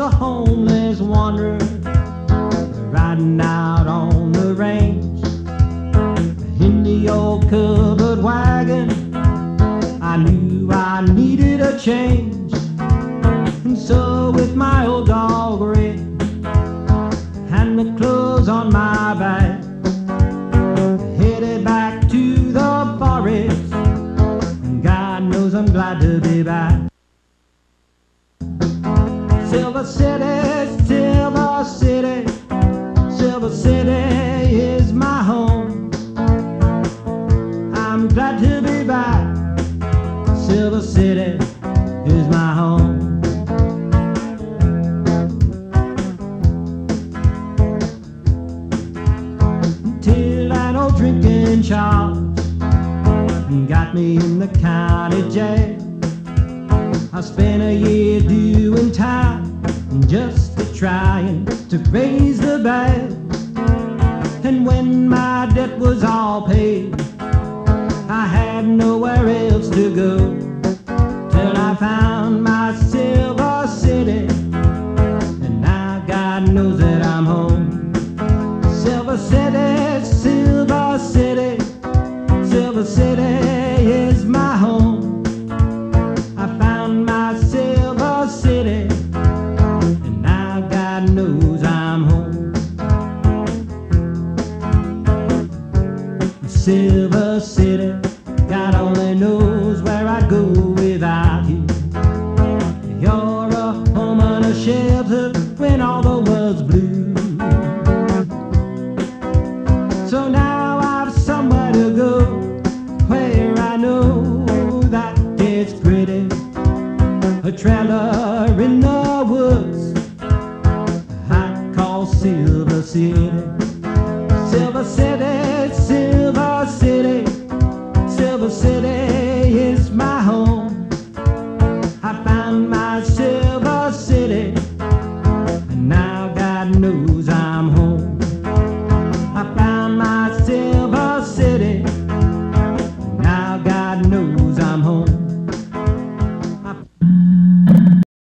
a homeless wanderer riding out on the range in the old covered wagon. I knew I needed a change, and so with my old dog Red and the clothes on my back, headed back to the forest. And God knows I'm glad to be back. Silver City, Silver City, Silver City is my home. I'm glad to be back. Silver City is my home. Till that old drinking charge got me in the county jail. I spent a year doing time just to trying to raise the bail. And when my debt was all paid, I had nowhere else to go till I found my silver city. And now God knows that I'm home. Silver City, Silver City, Silver City Silver City, God only knows where I'd go without you. You're a home and a shelter when all the world's blue. So now I've somewhere to go where I know that it's pretty. A trailer in the woods I call Silver City Silver City. know.